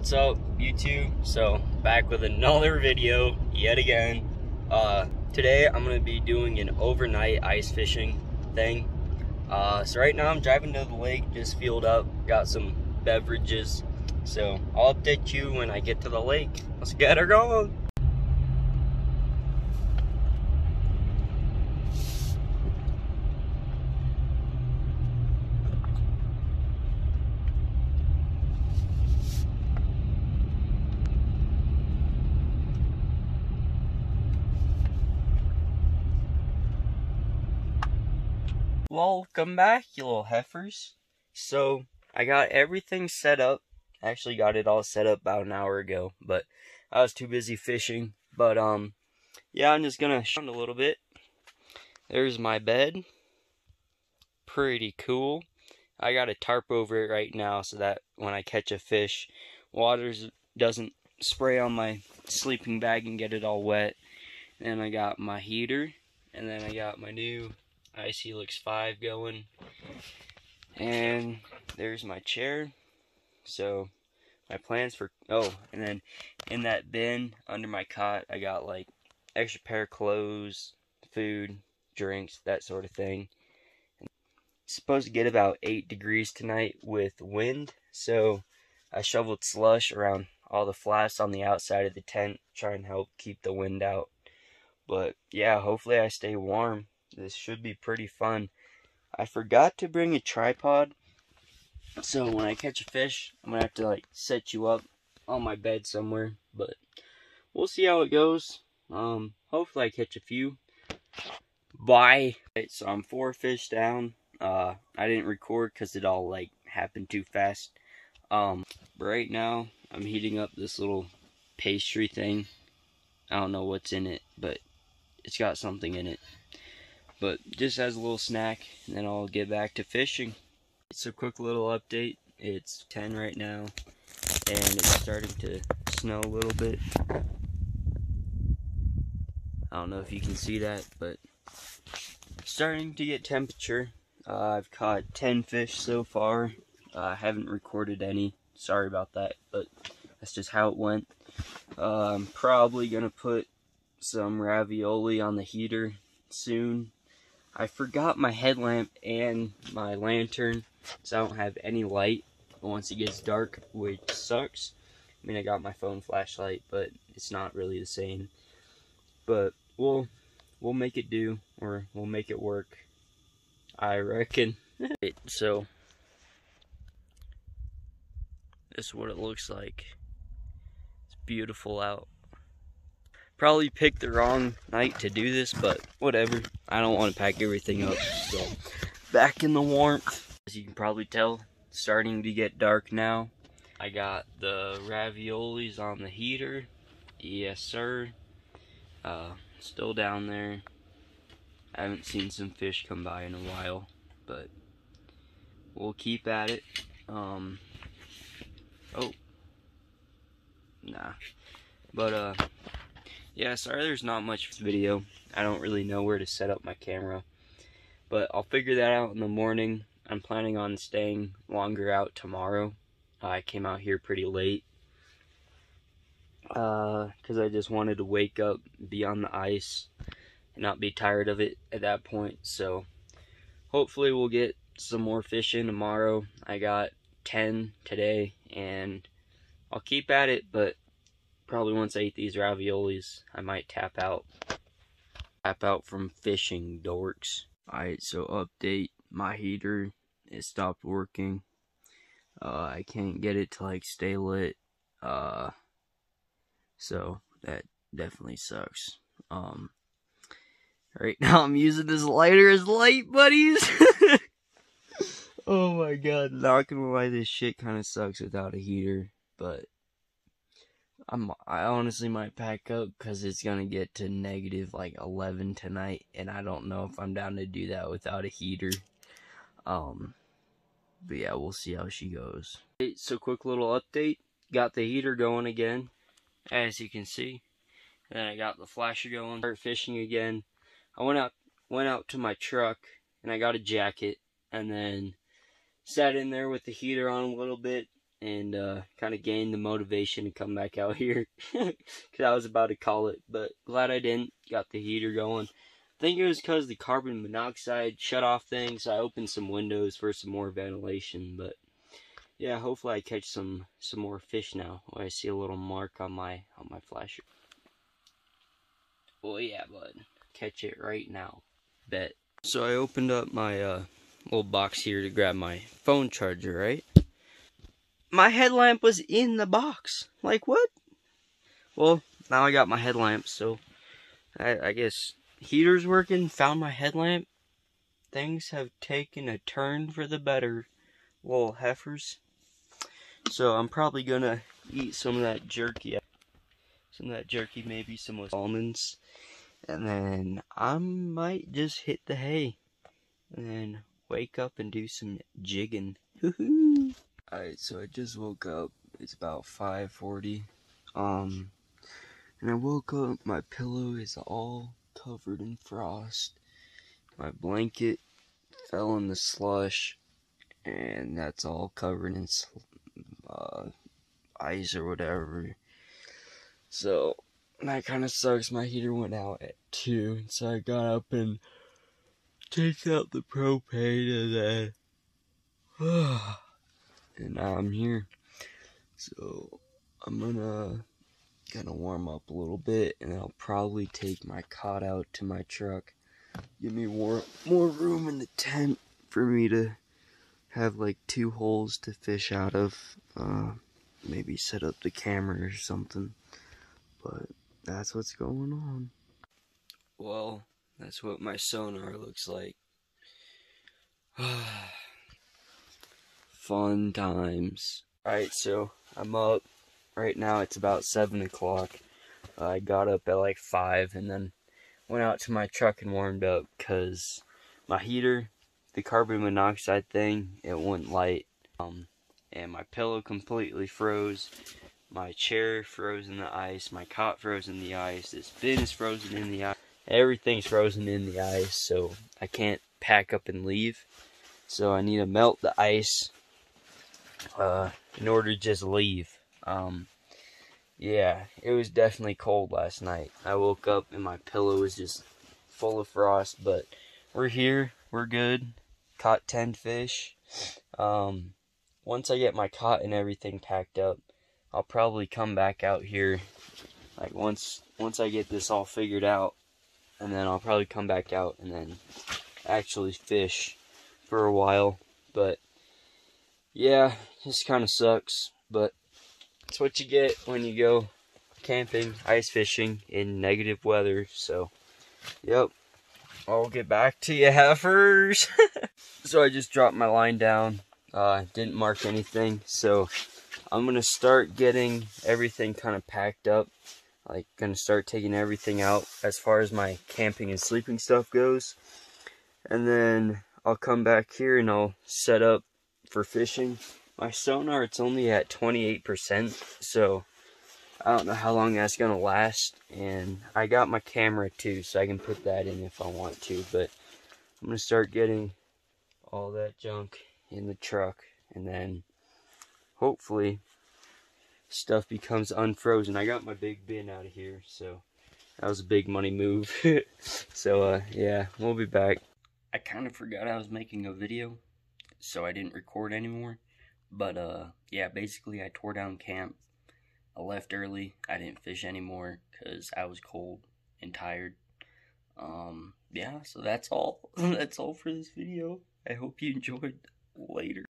what's up YouTube? So back with another video yet again. Uh, today I'm gonna be doing an overnight ice fishing thing. Uh, so right now I'm driving to the lake, just filled up, got some beverages. So I'll update you when I get to the lake. Let's get her going. Welcome back, you little heifers. So, I got everything set up. Actually got it all set up about an hour ago, but I was too busy fishing. But, um, yeah, I'm just gonna show a little bit. There's my bed. Pretty cool. I got a tarp over it right now so that when I catch a fish, water doesn't spray on my sleeping bag and get it all wet. Then I got my heater, and then I got my new Ice Helix 5 going. And there's my chair. So, my plans for, oh, and then in that bin under my cot, I got like extra pair of clothes, food, drinks, that sort of thing. It's supposed to get about 8 degrees tonight with wind, so I shoveled slush around all the flaps on the outside of the tent, try and help keep the wind out. But yeah, hopefully I stay warm. This should be pretty fun. I forgot to bring a tripod. So when I catch a fish, I'm going to have to like set you up on my bed somewhere. But we'll see how it goes. Um, hopefully I catch a few. Bye. Right, so I'm four fish down. Uh, I didn't record because it all like happened too fast. Um, right now I'm heating up this little pastry thing. I don't know what's in it, but it's got something in it. But just as a little snack, and then I'll get back to fishing. It's a quick little update. It's 10 right now, and it's starting to snow a little bit. I don't know if you can see that, but starting to get temperature. Uh, I've caught 10 fish so far. Uh, I haven't recorded any. Sorry about that, but that's just how it went. Uh, I'm probably going to put some ravioli on the heater soon I forgot my headlamp and my lantern, so I don't have any light once it gets dark, which sucks. I mean, I got my phone flashlight, but it's not really the same. But we'll we'll make it do, or we'll make it work. I reckon. so this is what it looks like. It's beautiful out. Probably picked the wrong night to do this, but whatever. I don't want to pack everything up. So, back in the warmth. As you can probably tell, starting to get dark now. I got the raviolis on the heater. Yes, sir. Uh, still down there. I haven't seen some fish come by in a while, but we'll keep at it. Um, oh, nah. But, uh, yeah, sorry there's not much video. I don't really know where to set up my camera. But I'll figure that out in the morning. I'm planning on staying longer out tomorrow. I came out here pretty late. Because uh, I just wanted to wake up, be on the ice, and not be tired of it at that point. So hopefully we'll get some more fish in tomorrow. I got 10 today, and I'll keep at it, but probably once I eat these raviolis, I might tap out. Tap out from fishing, dorks. Alright, so update. My heater, it stopped working. Uh, I can't get it to, like, stay lit. Uh, so, that definitely sucks. Um, right now I'm using this lighter as light, buddies. oh my god, not gonna lie, this shit kind of sucks without a heater, but I'm I honestly might pack up because it's gonna get to negative like 11 tonight, and I don't know if I'm down to do that without a heater. Um, but yeah, we'll see how she goes. So quick little update. Got the heater going again, as you can see. Then I got the flasher going. Start fishing again. I went out went out to my truck and I got a jacket and then sat in there with the heater on a little bit and uh, kind of gain the motivation to come back out here because I was about to call it, but glad I didn't. Got the heater going. I think it was because the carbon monoxide shut off things. So I opened some windows for some more ventilation, but yeah, hopefully I catch some some more fish now. Oh, I see a little mark on my on my flasher. Oh yeah, bud, catch it right now. Bet. So I opened up my uh, little box here to grab my phone charger, right? My headlamp was in the box. Like what? Well, now I got my headlamp, so I, I guess heater's working. Found my headlamp. Things have taken a turn for the better, little heifers. So I'm probably gonna eat some of that jerky. Some of that jerky, maybe some almonds. And then I might just hit the hay. And then wake up and do some jigging. Alright, so I just woke up. It's about 5.40. Um, and I woke up, my pillow is all covered in frost. My blanket fell in the slush. And that's all covered in uh, ice or whatever. So that kind of sucks. My heater went out at two, so I got up and take out the propane and then, and now I'm here. So I'm gonna gonna warm up a little bit, and I'll probably take my cot out to my truck. Give me more more room in the tent for me to have like two holes to fish out of. Uh, maybe set up the camera or something. But that's what's going on. Well, that's what my sonar looks like. Fun times. Alright, so I'm up. Right now it's about 7 o'clock. Uh, I got up at like 5 and then went out to my truck and warmed up because my heater the carbon monoxide thing, it wouldn't light. Um, and my pillow completely froze. My chair froze in the ice. My cot froze in the ice. This bin is frozen in the ice. Everything's frozen in the ice, so I can't pack up and leave. So I need to melt the ice uh, in order to just leave. Um, yeah, it was definitely cold last night. I woke up and my pillow was just full of frost, but we're here. We're good caught 10 fish. Um, once I get my cot and everything packed up, I'll probably come back out here. Like once once I get this all figured out, and then I'll probably come back out and then actually fish for a while. But yeah, this kind of sucks, but it's what you get when you go camping, ice fishing in negative weather. So, yep. I'll get back to you heifers. so I just dropped my line down. Uh, didn't mark anything. So I'm to start getting everything kind of packed up. Like, to start taking everything out as far as my camping and sleeping stuff goes. And then I'll come back here and I'll set up for fishing. My sonar, it's only at 28%. So I don't know how long that's going to last. And I got my camera too, so I can put that in if I want to. But I'm going to start getting all that junk in the truck. And then hopefully stuff becomes unfrozen. I got my big bin out of here, so that was a big money move. so uh, yeah, we'll be back. I kind of forgot I was making a video, so I didn't record anymore. But uh, yeah, basically I tore down camp I left early. I didn't fish anymore because I was cold and tired. Um, yeah, so that's all. that's all for this video. I hope you enjoyed. Later.